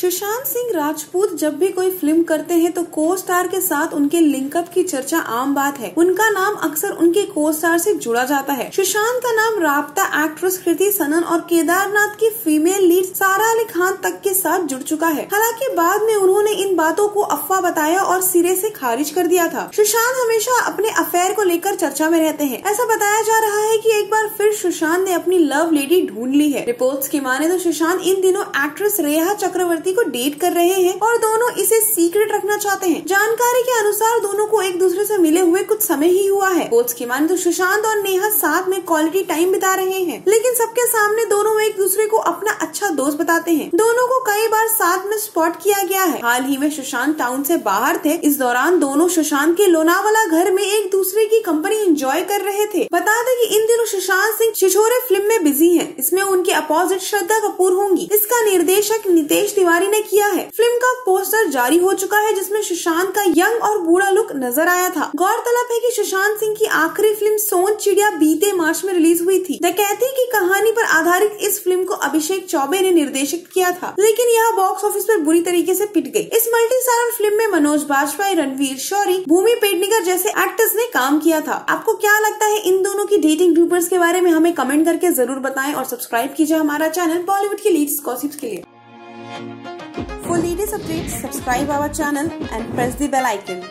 सुशांत सिंह राजपूत जब भी कोई फ़िल्म करते हैं तो को स्टार के साथ उनके लिंकअप की चर्चा आम बात है। उनका नाम अक्सर उनके को स्टार से जुड़ा जाता है। सुशांत का नाम राबता एक्ट्रेस कृति सनन और केदारनाथ की फीमेल लीड सारा अली तक के साथ जुड़ चुका है। हालाँकि बाद में उन्होंने इन बातों को अफवाह बताया और सिरे से खारिज कर दिया था। सुशांत हमेशा अपने अफेयर को लेकर चर्चा में रहते हैं। ऐसा बताया जा रहा है की एक बार फिर सुशांत ने अपनी लव लेडी ढूंढ ली है। रिपोर्ट्स की माने तो सुशांत इन दिनों एक्ट्रेस रेहा चक्रवर्ती को डेट कर रहे हैं और दोनों इसे सीक्रेट रखना चाहते हैं। जानकारी के अनुसार दोनों को एक दूसरे से मिले हुए कुछ समय ही हुआ है। कोच की माने तो सुशांत और नेहा साथ में क्वालिटी टाइम बिता रहे हैं। लेकिन सबके सामने दोनों एक दूसरे को अपना दोस्त बताते हैं। दोनों को कई बार साथ में स्पॉट किया गया है। हाल ही में सुशांत टाउन से बाहर थे। इस दौरान दोनों सुशांत के लोनावाला घर में एक दूसरे की कंपनी एंजॉय कर रहे थे। बता दें कि इन दिनों सुशांत सिंह छिछोरे फ़िल्म में बिज़ी हैं। इसमें उनके अपोजिट श्रद्धा कपूर होंगी। इसका निर्देशक नितेश तिवारी तिवारी ने किया है। फ़िल्म का पोस्टर जारी हो चुका है, जिसमें सुशांत का यंग और बूढ़ा लुक नज़र आया था। गौरतलब है की सुशांत सिंह की आखिरी फ़िल्म सोन चिड़िया बीते मार्च में रिलीज़ हुई थी। डकैती की कहानी आरोप आधारित इस फ़िल्म को अभिषेक चौबे ने निर्देशित किया था लेकिन यह बॉक्स ऑफ़िस पर बुरी तरीके से पिट गई। इस मल्टी स्टारर फ़िल्म में मनोज बाजपेयी रणवीर शौरी भूमि पेडनेकर जैसे एक्टर्स ने काम किया था। आपको क्या लगता है इन दोनों की डेटिंग यूट्यूबर्स के बारे में हमें कमेंट करके ज़रूर बताएँ और सब्सक्राइब कीजिए हमारा चैनल बॉलीवुड की लीड्स गॉसिप्स के लिए। For latest updates, subscribe our channel and press the bell icon.